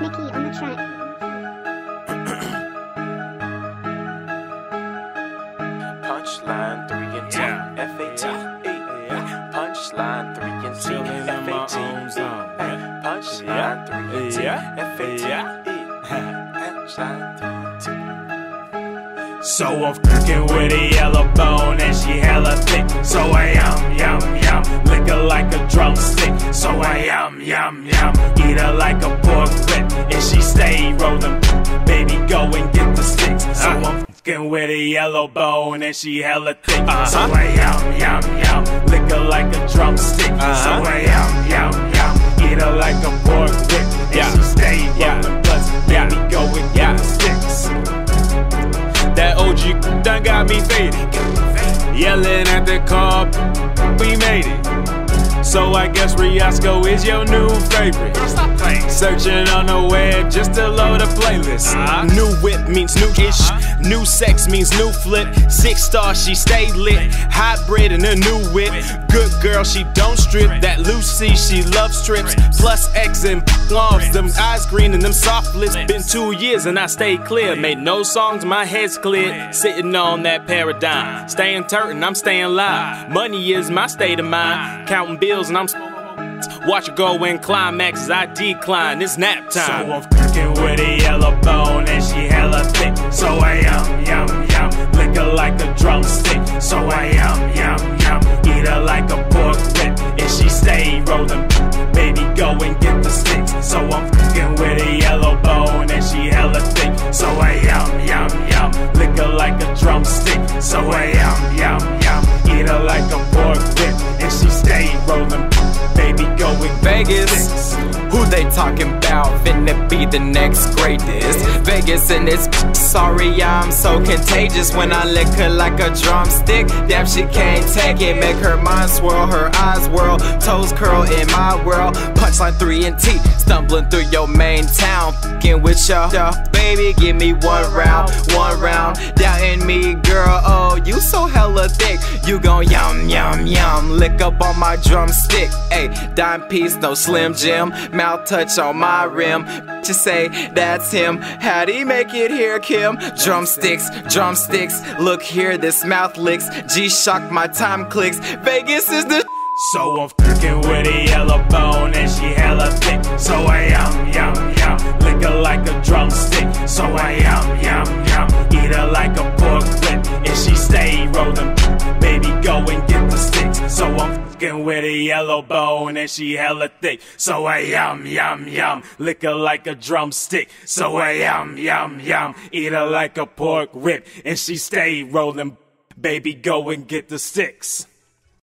Mickey on the track. Punchline 3 and 2, Yeah. F A T E. Punchline 3 and T, Chillin' in F my A T own E. zone, yeah. Punchline 3 and 2, Yeah. F A T E. Punchline 3 and 2. So I'm cooking with a yellow bone and she hella thick. So I yum, yum, yum. Lick her like a drumstick. So I yum, yum, yum. Her like a pork rib. And she stay rolling. Baby, go and get the sticks. So I'm fucking with a yellow bone and she hella thick. Uh-huh. So I yum, yum, yum. Lick her like a drumstick. Uh-huh. So I yum, yum, yum. Eat her like a pork rib. And she stay rolling. Plus, baby, go and get the sticks. That OG done got me faded. Yelling at the car, we made it. So I guess Reasco is your new favorite. Searching on the web just to load a playlist. Uh-huh. New whip means new ish. Uh-huh. New sex means new flip. Six stars, she stay lit. Hybrid in a new whip. Good girl, she don't strip. That Lucy, she loves strips. Plus X and offs. Them eyes green and them soft lips. Been two years and I stayed clear. Made no songs, my head's clear. Sitting on that paradigm. Uh-huh. Staying turtin', I'm staying live. Money is my state of mind. Counting bills and I'm. Watch it go and climax as I decline. It's nap time. So I'm cooking with a yellow bone and she hella thick. So I yum, yum, yum. Lick her like a drumstick. So I yum, yum, yum. Eat her like a pork they talking about? Finna be the next greatest. Vegas and it's sorry, I'm so contagious when I lick her like a drumstick. Damn, she can't take it. Make her mind swirl, her eyes whirl, toes curl in my world. Punchline 3 and T, stumbling through your main town. Fucking with ya. baby, give me one round, one round. Doubting me, girl, oh, you so hella thick. You gon' yum, yum, yum. Lick up on my drumstick. Ayy, dime piece, no slim jim. Mouth touch on my rim. To say that's him. How'd he make it here, Kim? Drumsticks, drumsticks. Look here, this mouth licks. G Shock, my time clicks. Vegas is the. So I'm cooking with a yellow bone and she hella thick. So I am, yum, yum. Lick her like a drumstick. So I yum, with a yellow bone and she hella thick. So I yum, yum, yum. Lick her like a drumstick. So I yum, yum, yum. Eat her like a pork rib. And she stay rolling. Baby, go and get the sticks.